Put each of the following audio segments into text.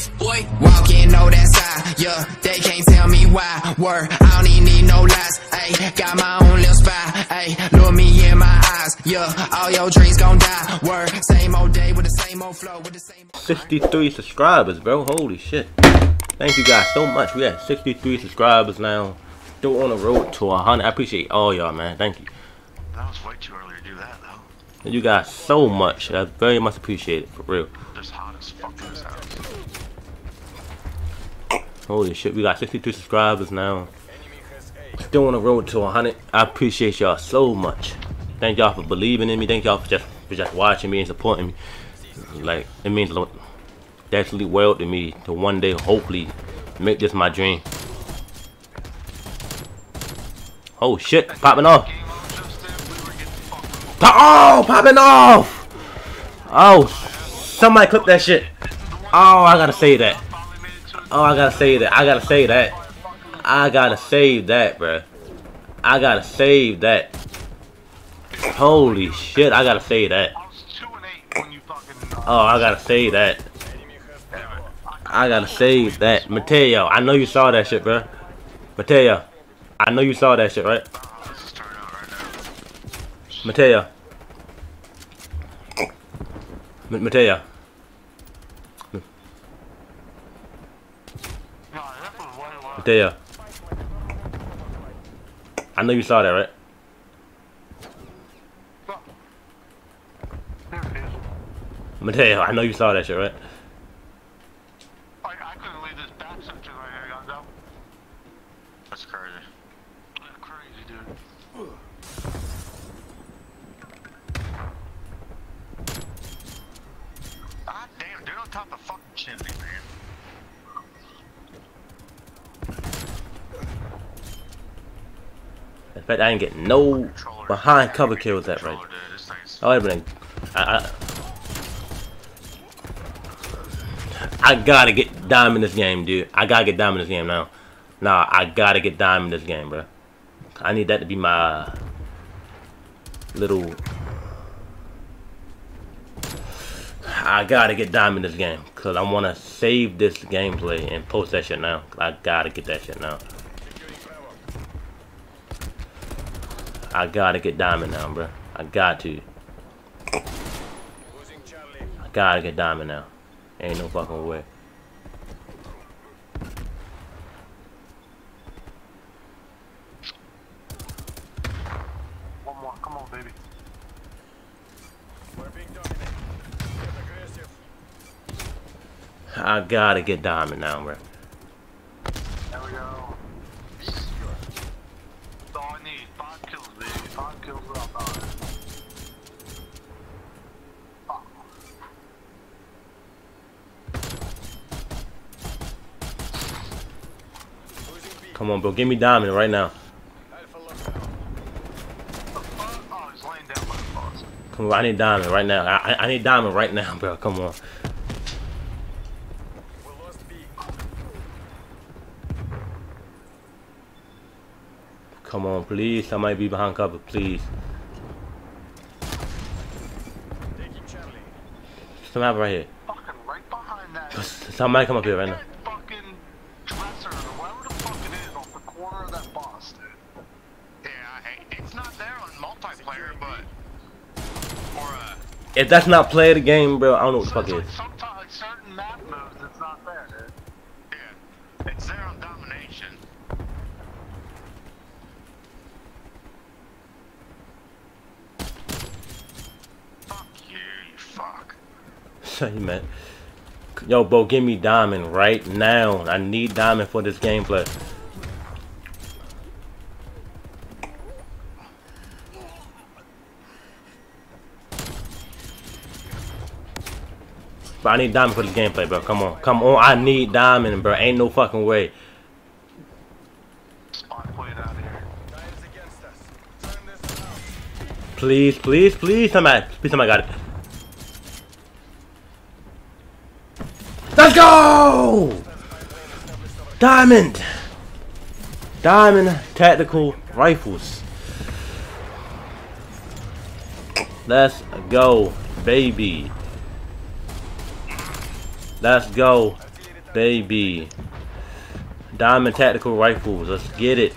safe, boy. Walking, know that side, yeah. They can't tell me why. Word, I don't even need no lies. Ayy, got my own little spy. Ayy, look me in my eyes, yeah. All your dreams gon' die. Word, same old day with the same old flow, with the same. 63 subscribers, bro. Holy shit. Thank you guys so much. We at 63 subscribers now. Still on the road to 100. I appreciate all y'all, man. Thank you. That was way too early to do that, though. You guys so much. I very much appreciate it, for real. Just hot as fuck in this house. Holy shit, we got 62 subscribers now. Still on the road to 100. I appreciate y'all so much. Thank y'all for believing in me. Thank y'all for just for just watching me and supporting me. Like it means a lot- definitely well to me to one day hopefully make this my dream. Oh shit, popping off. Oh, popping off. Oh, somebody clip that shit. Oh, I gotta say that. Oh, I gotta say that. I gotta say that. I gotta save that, bruh. I gotta save that. Holy shit, I gotta say that. I was 2 and 8 when you fucking. Oh, I gotta say that. I gotta save that. Mateo, I know you saw that shit, bruh. Mateo, I know you saw that shit, right? Mateo. Mateo. No, that Mateo. I know you saw that, right? Mateo, I know you saw that shit, right? I, I couldn't leave this back section right here, guys. That- That's crazy. That's crazy, dude. Ah, damn, dude, on top of fucking chimney, man. Fact, I didn't get no behind cover kills that right. I would have been. I, I, I gotta get dime in this game, dude. I gotta get dime in this game now. Nah, I gotta get dime in this game, bro. I need that to be my little. I gotta get dime in this game because I want to save this gameplay and post that shit now. I gotta get that shit now. I gotta get diamond now, bro. I got to. I gotta get diamond now. Ain't no fucking way. One more, come on, baby. I gotta get diamond now, bro. There we go. That's all I need. Five kills, baby. Five kills up. Alright. Fuck. Come on, bro. Give me diamond right now. He's laying down by the boss. Come on, I need diamond right now. I, I- I need diamond right now, bro. Come on. Come on, please. Somebody be behind cover, please. Right here. Fucking right that. Somebody come up here right now. If that's not play the game, bro, I don't know what the fuck it is. sometimes certain map moves, it's not there, dude. Yeah, it's there on domination. Fuck you, you fuck. Say, man. Yo, bro, give me diamond right now. I need diamond for this gameplay. I need diamond for the gameplay, bro. Come on. Come on. I need diamond, bro. Ain't no fucking way. Please, please, please, somebody. Please, somebody got it. Let's go! Diamond! Diamond tactical rifles. Let's go, baby. Let's go, Baby. Diamond tactical rifles. Let's get it.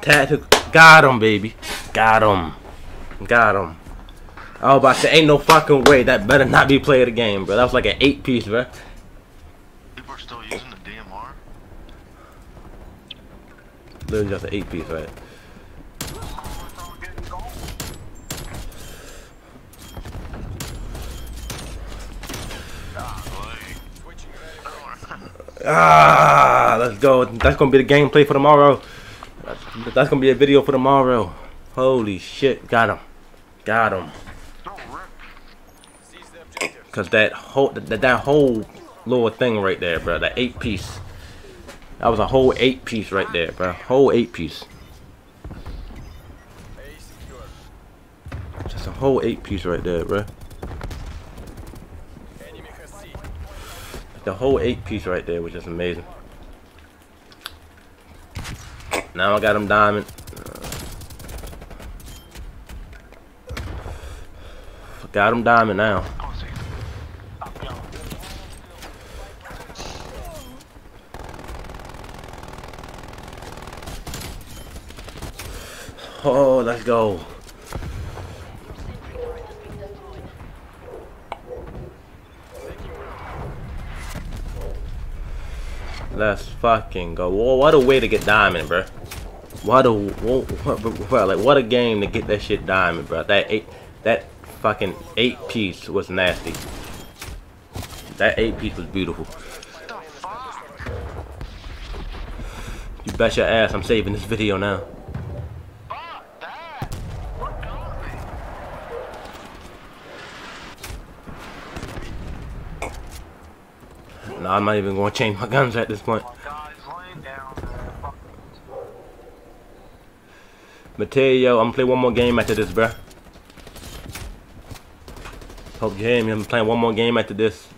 Tactical. Got him, baby. Got him. Got him. I was about to say, ain't no fucking way. That better not be play of the game, bro. That was like an eight piece, bro. People are still using the DMR. Literally just an eight piece, right? Oh, it's getting gold. Ah, let's go. That's gonna be the gameplay for tomorrow. That's, gonna be a video for tomorrow. Holy shit, got him, got him. Cause that whole that, that whole little thing right there, bro. That eight piece. That was a whole eight piece right there, bro. Whole eight piece. Just a whole eight piece right there, bro. The whole eight piece right there was just amazing. Now I got him diamond. Got him diamond now. Oh, let's go. Let's fucking go. Whoa, what a way to get diamond, bro. What a what, what, what, like what a game to get that shit diamond, bro. That eight that fucking eight piece was nasty. That eight piece was beautiful. You bet your ass I'm saving this video now. Fuck that. What got me? No, I'm not even gonna change my guns at this point. Mateo, I'm gonna play one more game after this, bruh. Hope you hear me. I'm playing one more game after this.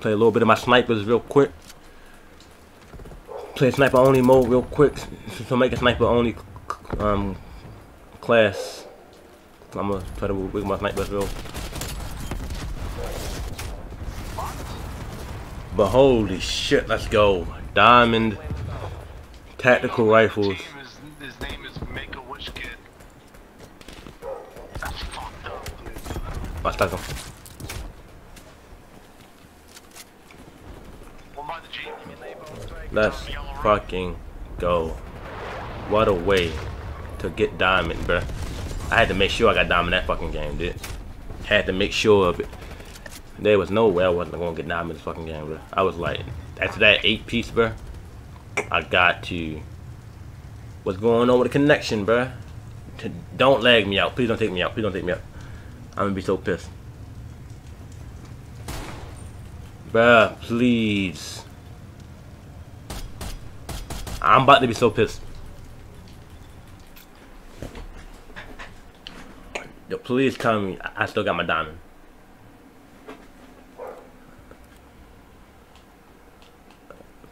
Play a little bit of my snipers real quick. Play sniper only mode real quick. So make a sniper only um class. I'm gonna try to wig my snipers real. But holy shit, let's go. Diamond tactical rifles. Team is, his name is Make a Wish Kid. That's fucked up. I stuck him. One by the Jeep. Let's fucking go. What a way to get diamond, bruh. I had to make sure I got diamond that fucking game, dude. Had to make sure of it. There was no way I wasn't gonna get diamond this fucking game, bruh. I was like, after that eight piece, bruh, I got to. What's going on with the connection, bruh? T- Don't lag me out. Please don't take me out. Please don't take me out. I'm gonna be so pissed. Bruh, please. I'm about to be so pissed. Yo, please tell me I still got my diamond.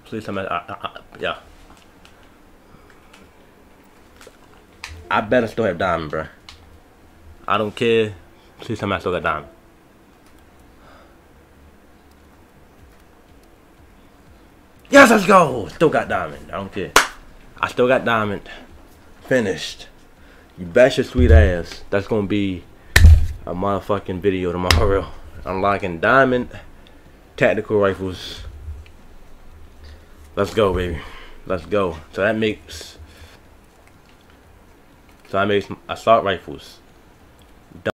Please tell me, I, I, I, yeah. I better still have diamond, bro. I don't care. Please tell me I still got diamond. Yes, let's go. Still got diamond. I don't care. I still got diamond. Finished. You bet your sweet ass. That's gonna be a motherfucking video tomorrow. Unlocking diamond tactical rifles. Let's go, baby. Let's go. So that makes. So that makes assault rifles.